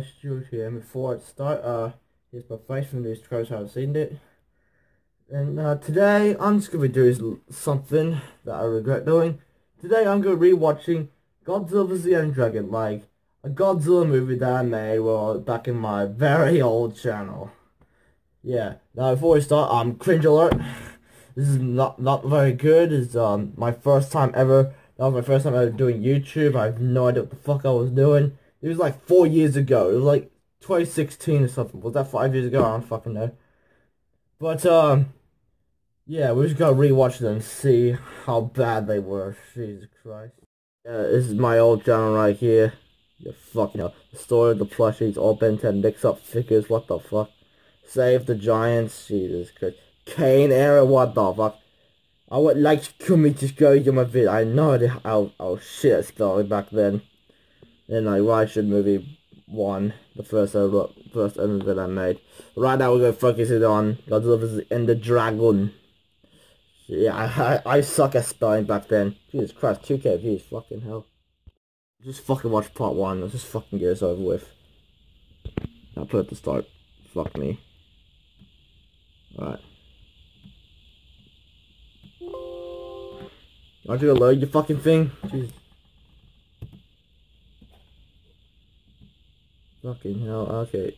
Here. And before I start, uh, here's my face from these trailers I've seen it. And uh, today, I'm just be doing something that I regret doing. Today, I'm to be rewatching Godzilla vs. the Ender Dragon, like a Godzilla movie that I made well, back in my very old channel. Yeah, now before we start, I'm um, cringe alert. This is not not very good. It's um my first time ever. That was my first time ever doing YouTube. I have no idea what the fuck I was doing. It was like four years ago. It was like 2016 or something. Was that five years ago? I don't fucking know. But um, yeah, we just gotta rewatch them and see how bad they were. Jesus Christ. Yeah, this is my old channel right here. You fucking know. The story of the plushies, all Ben 10 mix up figures, what the fuck. Save the Giants, Jesus Christ. Kane era, what the fuck. I would like to kill me to show you my video. I know how, how shit started back then. Then like Russian movie one, the first ever, first ever that I made. Right now we're gonna focus it on Godzilla vs. the Dragon. Yeah, I, I, I suck at spelling back then. Jesus Christ, 2k views, fucking hell. Just fucking watch part one, let's just fucking get this over with. I'll put it the start. Fuck me. Alright. Aren't you gonna load your fucking thing? Jeez. Fucking hell, okay.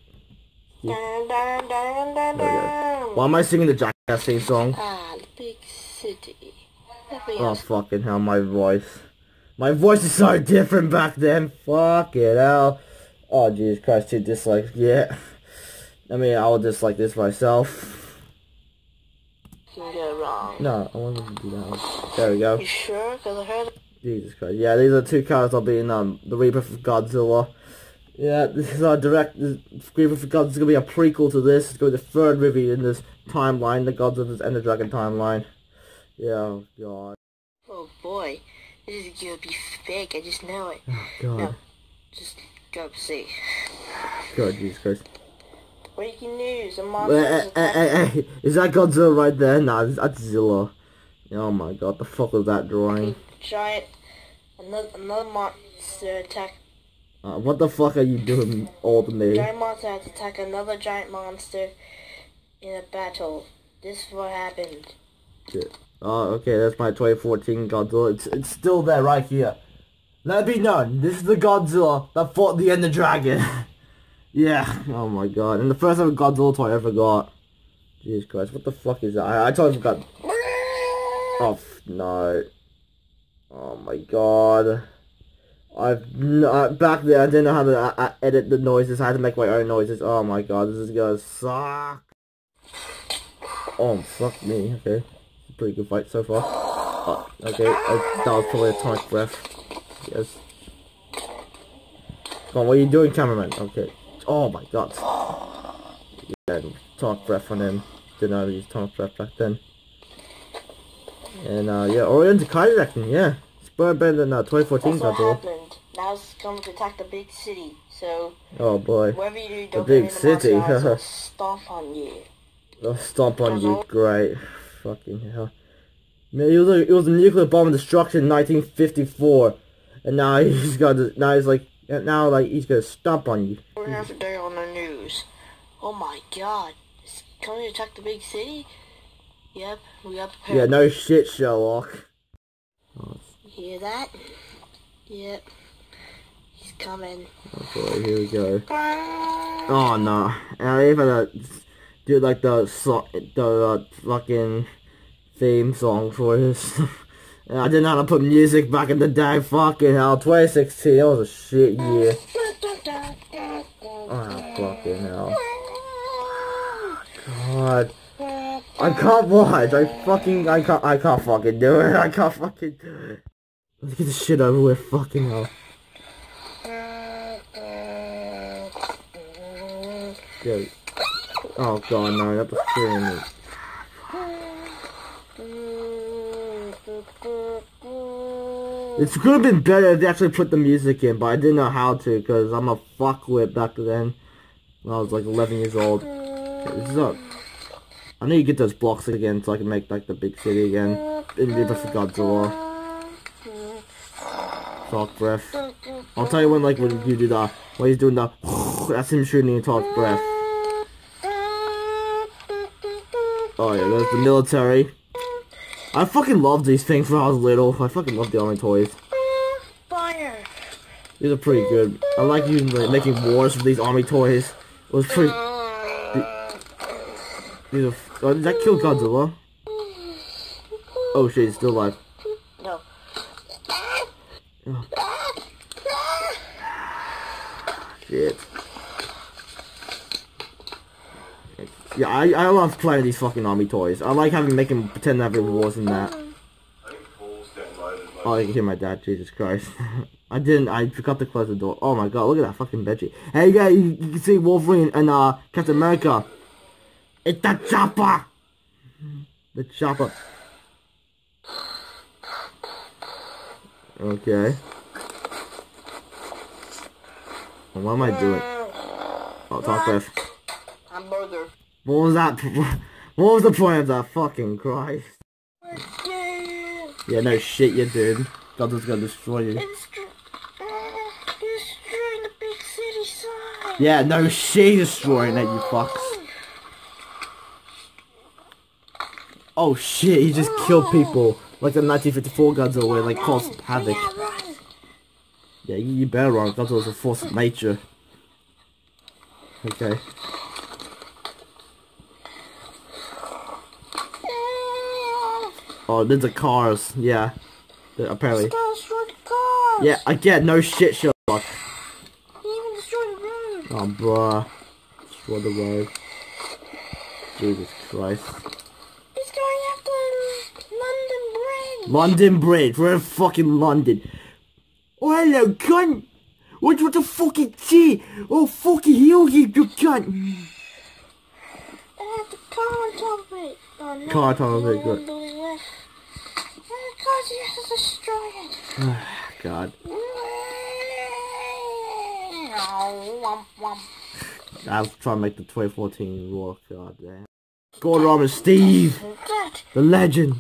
Dun, dun, dun, dun, dun. Why am I singing the Jackass theme song? Ah, the big city. Oh fucking hell, my voice. My voice is so different back then. Fuck it hell. Oh Jesus Christ, two dislikes. Yeah. I mean, I will dislike this myself. can go wrong. No, I wanted to do that one. There we go. You sure? Because I heard Jesus Christ. Yeah, these are two cars I'll be in um, the Rebirth of Godzilla. Yeah, this is our direct, this Rebirth of Godzilla is going to be a prequel to this. It's going to be the third movie in this timeline, the Godzilla and the Dragon timeline. Yeah, oh god. Oh boy, this is gonna be fake. I just know it. Oh god. No. Just go see. God, Jesus Christ. Breaking news: A monster is hey, hey, hey, is that Godzilla right there? Nah, that's Zilla. Oh my god, the fuck was that drawing? Giant. Another, another monster attack. Uh, what the fuck are you doing, old me? Giant monster has attacked another giant monster in a battle. This is what happened. Oh, okay, that's my 2014 Godzilla. It's, it's still there right here. Let it be known, this is the Godzilla that fought the Ender Dragon. yeah, oh my god. And the first ever Godzilla toy I ever got. Jesus Christ, what the fuck is that? I, I totally forgot. Oh, no. Oh my god. I've, uh, back then I didn't know how to uh, uh, edit the noises. I had to make my own noises. Oh my god, this is gonna suck. Oh, fuck me, okay. Pretty good fight so far. Oh, okay, uh, that was probably atomic breath. Yes. Come on, what are you doing, cameraman? Okay. Oh my god. Yeah, atomic breath on him. Didn't know how to use atomic breath back then. And, uh, yeah, Oriental Kairakin, yeah. It's better than uh, 2014 That's what Godzilla. Now it's going to attack the big city. So Oh boy. whatever you do, don't big the city, haha. will stomp on you. They'll stomp on you, great. Fucking hell. Man, it was, a, it was a nuclear bomb destruction in 1954. And now he's got, to- now he's like, now like, he's gonna stomp on you. Have today on the news. Oh my god. It's coming to attack the big city? Yep, we got prepared. Yeah, no shit, Sherlock. You hear that? Yep. Coming. Oh boy, here we go. Oh no. And I even uh, do like the so the uh, fucking theme song for this. and I didn't know how to put music back in the day. Fucking hell, 2016, that was a shit year. Oh fucking hell. God. I can't watch. I fucking I can't I can't fucking do it. I can't fucking do it. Let's get this shit over with. Fucking hell. Good. Oh god, no, not the screaming. It's could have been better if they actually put the music in, but I didn't know how to because I'm a fuckwit back then. When I was like 11 years old. This is up. I need to get those blocks again so I can make like the big city again. In Rebirth of Godzilla. Talk breath. I'll tell you when like when you do the when he's doing the that's him shooting into Todd's breath. Oh yeah, there's the military. I fucking love these things when I was little. I fucking love the army toys. Fire! These are pretty good. I like using like, making wars with these army toys. It was pretty. These are. Oh, did that kill Godzilla? Oh shit, he's still alive. No. Shit. Yeah, I, I love playing these fucking army toys. I like having making pretend having wars and that. Oh, I can hear my dad. Jesus Christ. I didn't. I forgot to close the door. Oh my god, look at that fucking veggie. Hey guys, you, you can see Wolverine and uh Captain America. It's the chopper. The chopper. Okay. What am I doing? Oh, talk with. Hamburger. What was that? What was the point of that? Fucking Christ. Yeah. No shit, you dude. Godzilla's gonna destroy you. Uh, destroying the big city sign. Yeah, no shit, destroying it, you fucks. Oh shit, he just killed people. Like the 1954 Godzilla where like caused havoc. Yeah, you, better run. Godzilla's a force of nature. Okay. Oh, there's the cars. Yeah. The- apparently. It's gonna destroy the cars. Yeah, again, no shit, Sherlock. He even destroyed the road. Oh, bruh. Destroy the road. Jesus Christ. He's going after London Bridge. London Bridge. We're in fucking London. Oh, hello, cunt. What, what the fucking tea? Oh, fucking hell, you, you cunt. They have the car on top of it. Oh no. Car on top of it, the good. one building left. And the cars you have to destroy it. God. Oh, womp womp. I was trying to make the 2014 Raw. God damn. Gordon Robin Steve. The legend.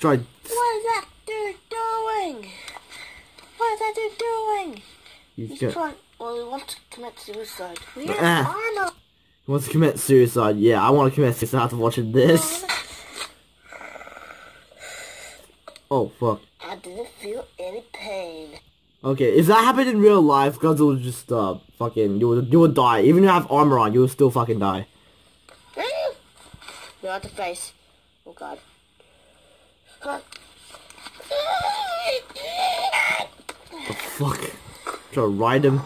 Try. what is that dude doing? What that dude doing? He's He's got, trying, well, he wants to commit suicide. We Ah. have armor. he wants to commit suicide. Yeah, I want to commit suicide after watching this. Oh, fuck. I didn't feel any pain. Okay, if that happened in real life, Godzilla would just, uh, fucking, you would, you would die. Even if you have armor on, you would still fucking die. You're Not the face. Oh god. God. The fuck? Try to ride him.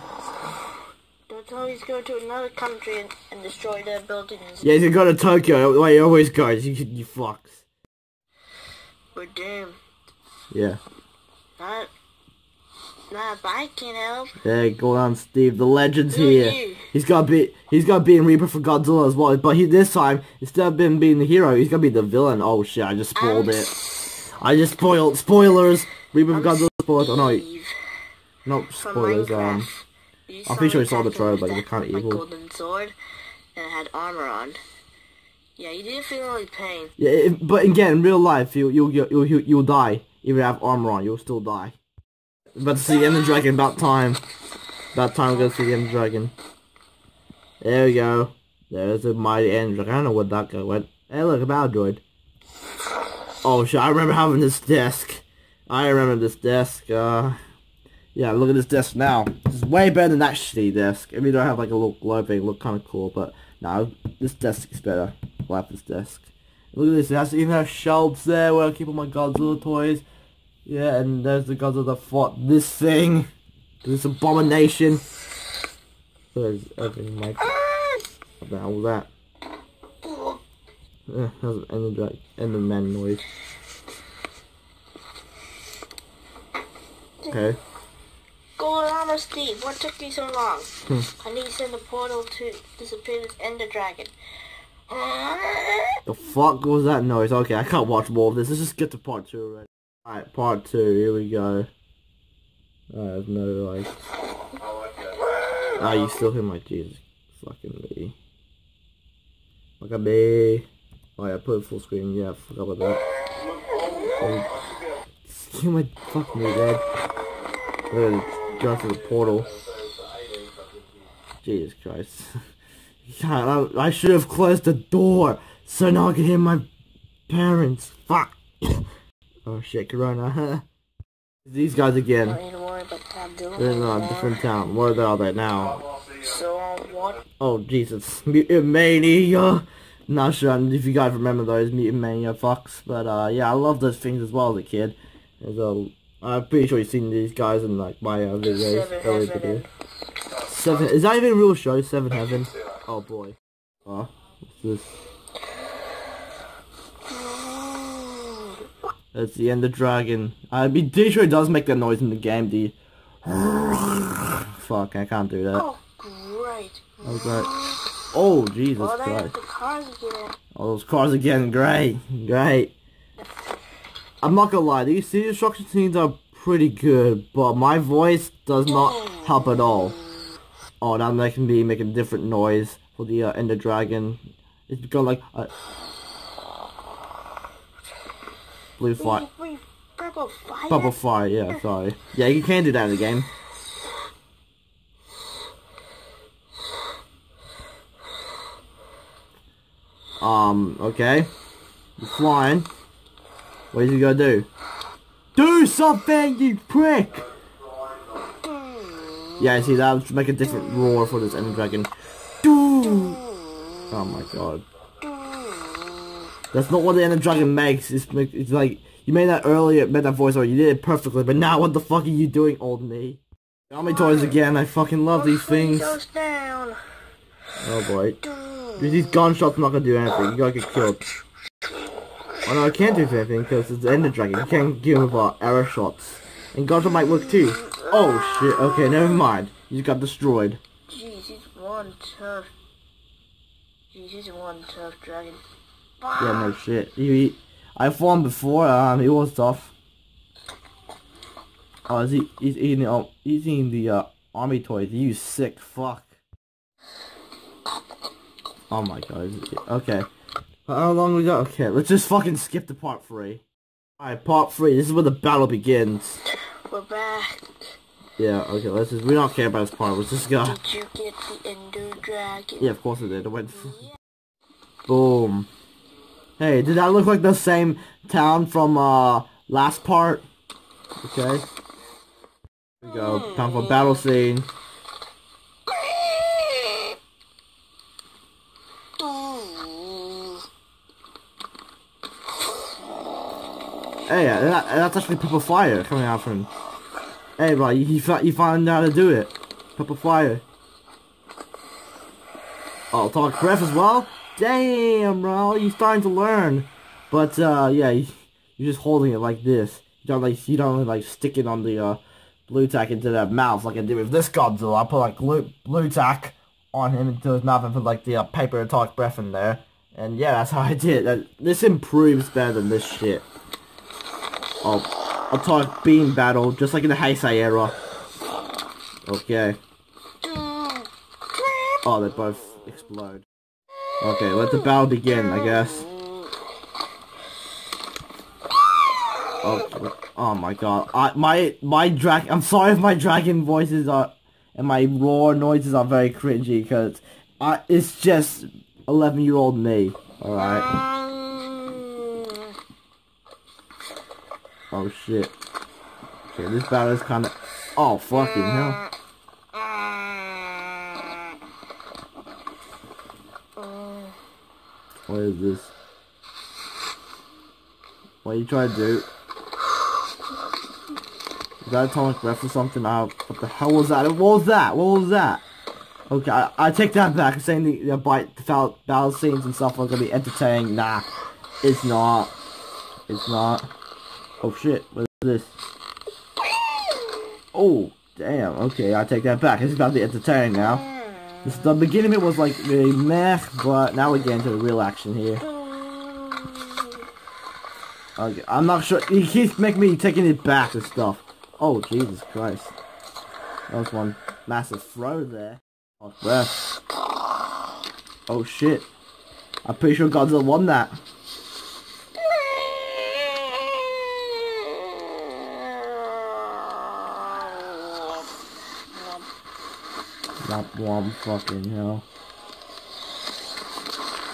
Don't tell me he's going to another country and, and destroy their buildings. Yeah, he's gonna go to Tokyo. Wait, he always goes. You, you fucks. We're doomed. Yeah. Not, not if I can help. Yeah, go on, Steve. The legend's Who here. you? He's gonna be he's gonna be in Rebirth of Godzilla as well. But he this time instead of him being the hero, he's gonna be the villain. Oh shit! I just spoiled I'm it. I just spoiled spoilers. Rebirth of Godzilla spoilers. Oh no, not from spoilers. Um, I'm pretty sure he saw the trailer, but he's that- kinda evil. golden sword, and it had armor on. Yeah, you didn't feel any pain. yeah, it, but again, in real life, you you you you you you'll die. Even if you have armor on, you'll still die. About to see the Ender Dragon. About time. About time we're gonna see the Ender Dragon. There we go. There's a mighty Ender Dragon. I don't know where that guy went. Hey, look, a battle droid. Oh shit! I remember having this desk. I remember this desk. Uh, yeah, look at this desk now. It's way better than that shitty desk. I mean, I have like a little glow thing, look kind of cool, but no, this desk is better. Like this desk. Look at this. It has even have shelves there where I keep all my Godzilla toys. Yeah, and there's the Godzilla fought this thing. This abomination. There's everything like what the hell was that? Yeah, that was an Enderman noise. Okay. Steve. What took you so long? Hmm. I need to send a portal to disappear this Ender Dragon. The fuck was that noise? Okay, I can't watch more of this. Let's just get to part two already. Alright, part two. Here we go. I have no like. Ah, you still hear my Jesus fucking me. Look at me. Oh yeah, put it full screen. Yeah, I forgot about that. Oh, Excuse my fuck me, Dad. At through the portal. Jesus Christ. God, I, I should have closed the door so no one could hear my parents. Fuck. oh shit, Corona. These guys again. Don't need to worry about Tom Dillon They're in a different town. Where are they now? So, uh. Oh Jesus, Mutant Mania. Not sure if you guys remember those Mutant Mania fucks, but uh, yeah, I love those things as well as a kid. There's a, I'm pretty sure you've seen these guys in like my uh, videos. Seven video. Seven. Is that even a real show? Seven Heaven. Oh boy. Oh, what's this? That's the Ender Dragon. I mean, pretty sure it does make that noise in the game. The fuck, I can't do that. Oh, great. Oh, great. Oh, Jesus Oh, they Christ. the cars again. Oh, those cars again. Great. Great. I'm not gonna lie. These city destruction scenes are pretty good, but my voice does not help at all. Oh, now they can be making different noise for the uh, Ender Dragon. It's become like a blue fire, wait, fire? bubble fire. Yeah, sorry. Yeah, you can do that in the game. Um, okay. You're flying. What is he gonna do? Do something, you prick! Yeah, see, that would make a different roar for this Ender Dragon. Do! Oh my god. That's not what the Ender Dragon makes. It's, it's like, you made that earlier, made that voice, or you did it perfectly, but now what the fuck are you doing, old me? Army toys again, I fucking love these things. Oh boy. These gunshots are not gonna do anything. You gotta get killed. Oh no, I can't do anything because it's the Ender Dragon. You can't give him uh, arrow shots. And gunshot might work too. Oh shit, okay, never mind. You got destroyed. Jeez, he's one tough. Jeez, he's one tough dragon. Yeah, no shit. He, I fought him before, um, he was tough. Oh, is he, he's eating, the, um, he's eating the, uh, army toys. You sick fuck. Oh my god, okay. How long we got? Okay, let's just fucking skip to part three. Alright, part three, this is where the battle begins. We're back. Yeah, okay, let's just, we don't care about this part, let's just go. Did you get the Ender Dragon? Yeah, of course it did, it went, boom. Hey, did that look like the same town from, uh, last part? Okay. Here we go, time for battle scene. Hey, that, that's actually purple fire coming out from. Hey, bro, you, you, you found out how to do it. Purple fire. Oh, talk breath as well? Damn, bro, you're starting to learn. But, uh, yeah, you, you're just holding it like this. You don't, like, you don't, like, stick it on the, uh, blue tack into their mouth like I did with this Godzilla. I put, like, blue, blue tack on him into his mouth and put, like, the, uh, paper atomic breath in there. And, yeah, that's how I did it. This improves better than this shit. Oh, atomic beam battle, just like in the Heisei era. Okay. Oh, they both explode. Okay, let the battle begin, I guess. Oh, oh my god. I, my, my drag, I'm sorry if my dragon voices are, and my roar noises are very cringy, because I, it's just 11 year old me, alright? Oh shit. Okay, this battle is kinda, oh fucking hell. What is this? What are you trying to do? Is that atomic breath or something? What the hell was that? What was that? What was that? Okay, I, I take that back. Saying the, the bite, the battle scenes and stuff are gonna be entertaining. Nah, it's not. It's not. Oh shit, what is this? Oh, damn, okay, I take that back. It's about to be entertaining now. This, the beginning of it was like really meh, but now we get into the real action here. Okay, I'm not sure. He keeps making me taking it back and stuff. Oh, Jesus Christ. That was one massive throw there. Oh, breath. Oh, shit. I'm pretty sure Godzilla won that. Not one fucking hell.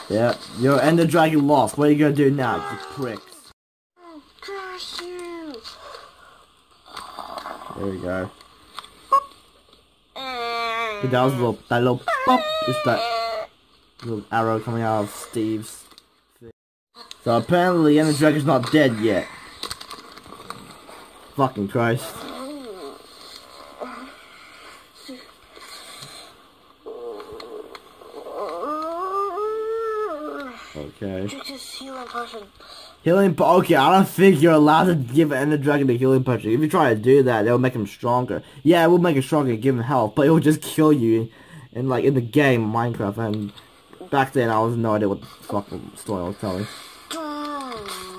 Yeah, your Ender Dragon lost. What are you gonna do now, you pricks? Curse you! There we go. But that was a little, that little pop, is that little arrow coming out of Steve's. thing. So apparently Ender Dragon's not dead yet. Fucking Christ. Okay. Drink this healing potion. Healing po- okay, I don't think you're allowed to give an Ender Dragon a healing potion. If you try to do that, it'll make him stronger. Yeah, it will make him stronger and give him health, but it will just kill you in like in the game Minecraft and back then I was no idea what the fucking story I was telling.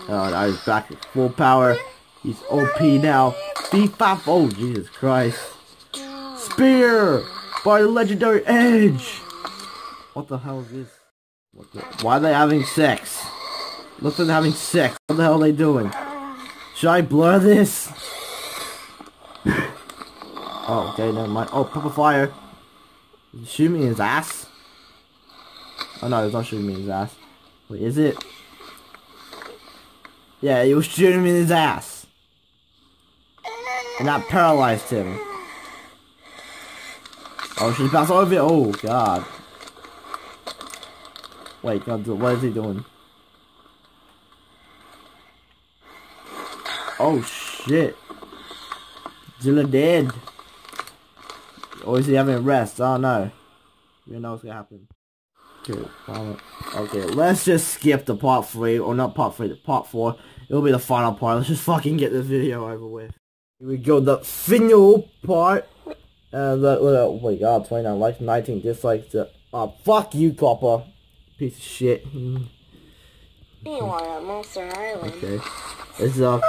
Oh, I was back at full power. He's OP now. B5 oh Jesus Christ. Spear by the legendary edge. What the hell is this? Why are they having sex? Looks like they're having sex. What the hell are they doing? Should I blur this? oh, okay, never mind. Oh, pop a fire. Shoot me in his ass. Oh no, it's not shooting me in his ass. Wait, is it? Yeah, he was shooting me in his ass. And that paralyzed him. Oh, she's bounced over it. Oh, God. Wait, God, uh, what is he doing? Oh, shit. Zilla dead. Or is he having a rest? I don't know. We don't know what's gonna happen. Okay, okay, let's just skip the part 3, or not part 3, the part 4. It'll be the final part. Let's just fucking get this video over with. Here we go, the final part. And the, oh my god, 29 likes, 19 dislikes. Uh, oh, fuck you, Copper. Piece of shit. Meanwhile, at Monster Island. Okay. This is uh,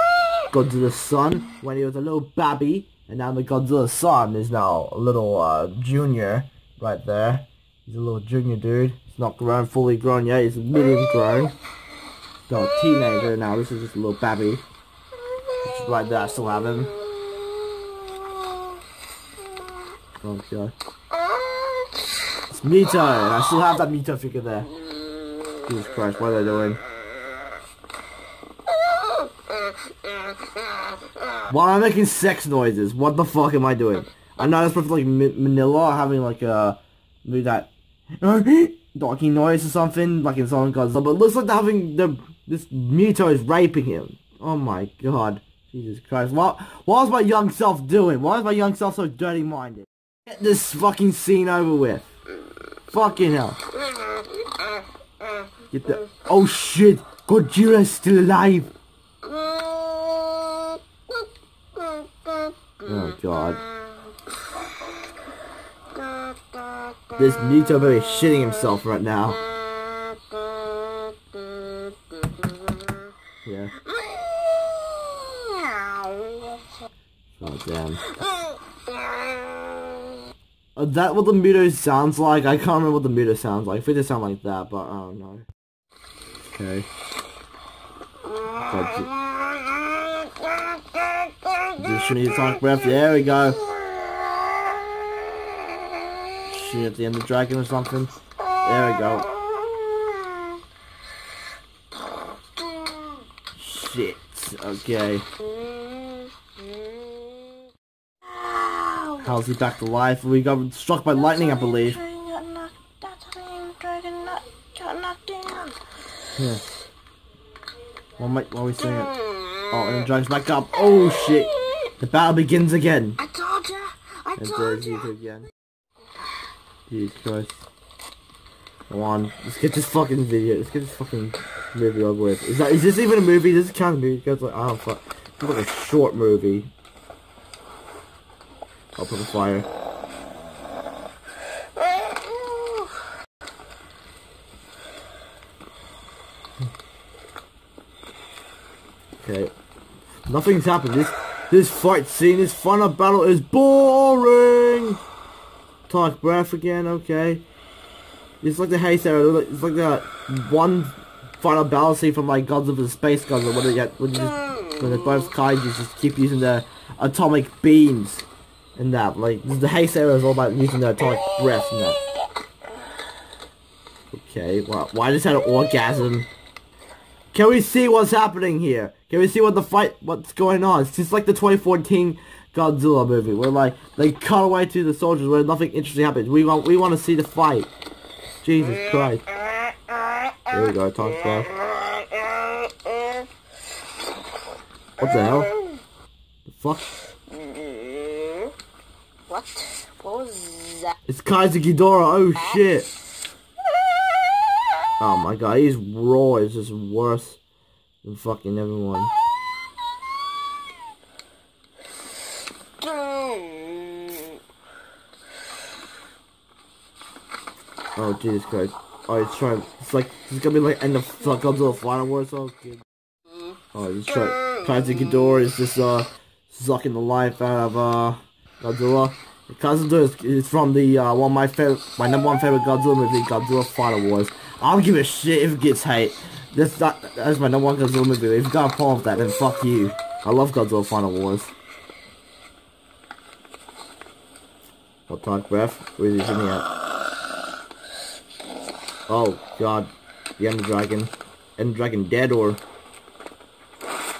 Godzilla son when he was a little babby, and now the Godzilla son is now a little uh, junior right there. He's a little junior dude. He's not grown, fully grown yet. He's medium grown. No, a teenager now. This is just a little babby. Which right there. I still have him. Oh god. It's Muto, and I still have that Muto figure there. Jesus Christ, what are they doing? Why am I making sex noises? What the fuck am I doing? I know that's supposed to like Manila having like uh, a do that talking noise or something like in Sonic Godzilla, but looks like they're having the this Muto is raping him. Oh my god, Jesus Christ! What what was my young self doing? Why is my young self so dirty minded? Get this fucking scene over with. Fucking hell. Get the oh shit! Godzilla's still alive. Oh god. This Muto is shitting himself right now. Yeah. Oh damn. Is that what the Muto sounds like? I can't remember what the Muto sounds like. If it they sound like that, but I don't know. Okay. Just need to talk breath. There we go. Shit at the end of dragon or something. There we go. Shit. Okay. How's he back to life? We got struck by lightning, I believe. Yeah. What am I, what are we saying? Oh, and the dragon's back up. Oh shit! The battle begins again. I told ya! I And told you again. Jesus Christ. Come on, let's get this fucking video. Let's get this fucking movie over with. Is that? Is this even a movie? It count as a movie? Because like, I don't fuck. It's like a short movie. I'll put a fire. Okay. Nothing's happened. This this fight scene, this final battle is boring. Talk breath again, okay. It's like the Heisei era. It's like that one final battle scene from like Gods of the Space Gods, when they get when, just, when the both kaiju just keep using their atomic beams and that. Like the Heisei era is all about using the atomic breath and that. Okay, well, why just had an orgasm? Can we see what's happening here? Can we see what the fight, what's going on? It's just like the 2014 Godzilla movie, where like they cut away to the soldiers where nothing interesting happens. We want, we want to see the fight. Jesus Christ. There we go, talk about. What the hell? The fuck? What? What was that? It's Kaiser Ghidorah, oh shit. Oh my god, he's raw is just worse than fucking everyone. Oh Jesus Christ. Oh he's trying it's like it's gonna be like end of Godzilla Final Wars oh good. Oh he's trying Kaiser Ghidorah is just uh sucking the life out of uh Godzilla. Ghidorah is, is from the uh one of my favorite my number one favorite Godzilla movie, Godzilla Final Wars. I don't give a shit if it gets hate. That's not that's my number one Godzilla movie. If you got a problem with that, then fuck you. I love Godzilla Final Wars. What talk breath? Where's he sitting at? Oh god. The Ender Dragon. Ender Dragon dead or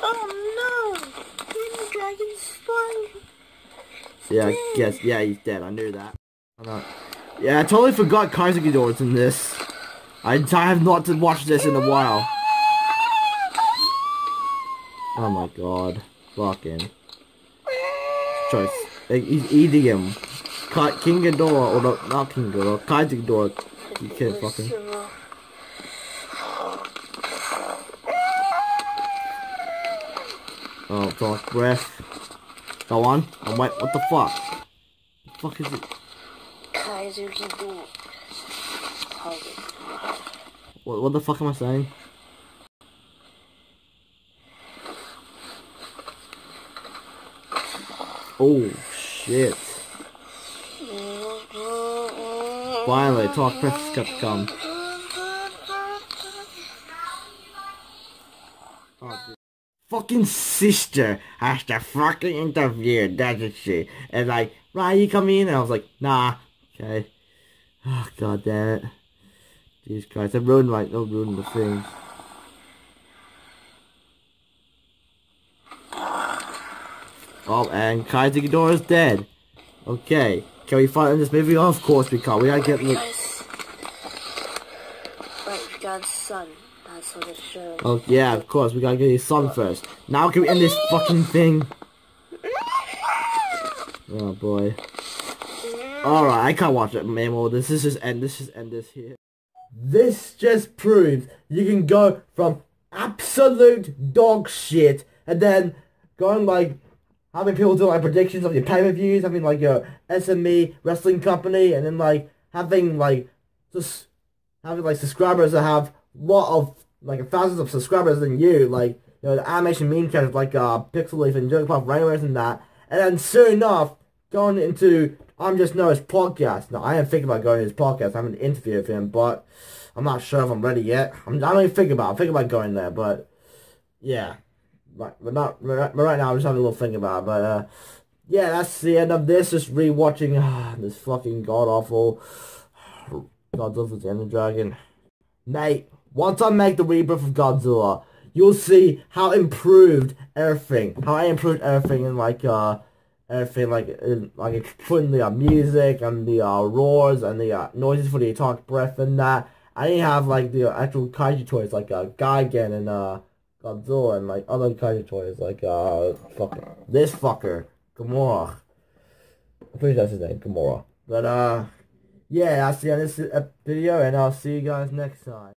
Oh no! Green Dragon's fun. Yeah, I guess yeah he's dead. I knew that. I'm not. Yeah, I totally forgot Kaiser Ghidorah's in this. I, I have not watched this in a while. Oh my god. Fucking. Choice. Like, he's eating him. Ka King Ghidorah, or no, not King Ghidorah, Kaiser Ghidorah. You can't fucking. Oh, talk breath. Go on. I'm wait. What the fuck? What The fuck is it? Ghidorah. What, what the fuck am I saying? Oh, shit. Finally, talk press got to come. Fucking sister has to fucking interview, doesn't she? And like, Ryan, you come in? And I was like, nah. Okay. Oh, god damn it. Jesus Christ, ruined like, no ruined the thing. Oh, and Kaiser Ghidorah is dead. Okay. Can we fight in this movie? Oh, of course we can't. We gotta get... Look. Right, God's son. Oh, yeah, of course. We gotta get his son first. Now can we end this fucking thing? Oh, boy. Alright, I can't watch it anymore. This is just end. This just end this here. This just proves you can go from absolute dog shit and then going like having people do like predictions of your pay-per-views, having like your SME wrestling company, and then like having like just having like subscribers that have lot of like thousands of subscribers than you, like you know the animation meme characters like uh Pixel Leaf and Jigglypuff Rainwares and that, and then soon enough going into I'm just Noah's podcast. No, I am thinking about going to his podcast. I'm an interview with him, but I'm not sure if I'm ready yet. I'm, I don't even think about. It. I'm thinking about going there, but yeah, but, but not but right now. I'm just having a little think about. It, but uh, yeah, that's the end of this. Just rewatching uh, this fucking god awful Godzilla the Ender Dragon. Mate, once I make the rebirth of Godzilla, you'll see how improved everything, how I improved everything in like uh everything like in, like putting the uh, music and the uh, roars and the uh, noises for the atomic breath and that. I didn't have like the actual kaiju toys like uh, Gigan and uh Godzilla and like other kaiju toys like uh fucking this fucker Gamora. I'm pretty sure that's his name, Gamora. But uh yeah, that's the end of this uh, video and I'll see you guys next time.